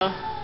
Uh,